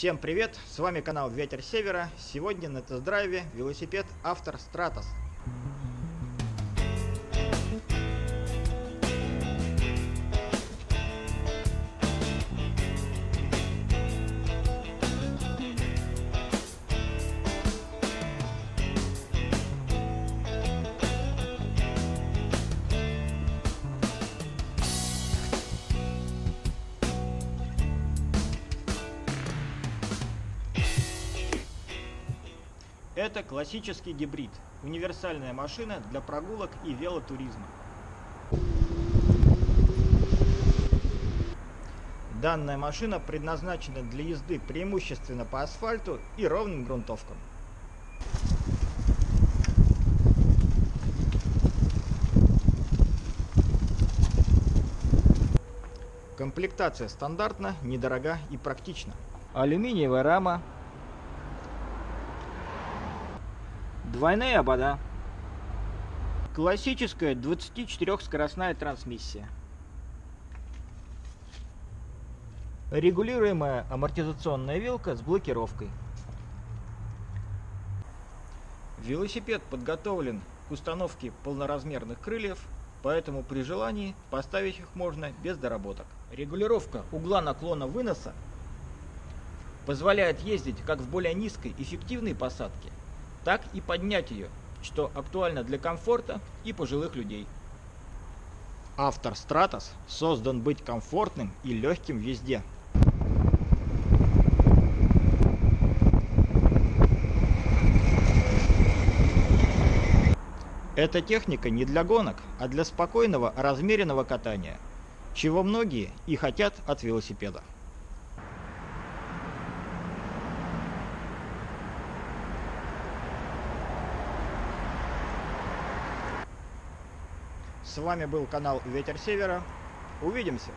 Всем привет, с вами канал Ветер Севера. Сегодня на тест-драйве велосипед Автор Stratos. Это классический гибрид, универсальная машина для прогулок и велотуризма. Данная машина предназначена для езды преимущественно по асфальту и ровным грунтовкам. Комплектация стандартна, недорога и практична. Алюминиевая рама, Двойные обода. Классическая 24-скоростная трансмиссия. Регулируемая амортизационная вилка с блокировкой. Велосипед подготовлен к установке полноразмерных крыльев, поэтому при желании поставить их можно без доработок. Регулировка угла наклона выноса позволяет ездить как в более низкой эффективной посадке, так и поднять ее, что актуально для комфорта и пожилых людей. Автор Stratos создан быть комфортным и легким везде. Эта техника не для гонок, а для спокойного, размеренного катания, чего многие и хотят от велосипеда. С вами был канал Ветер Севера. Увидимся!